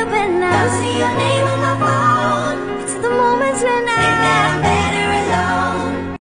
you been now? I see your name on my phone. It's the moments when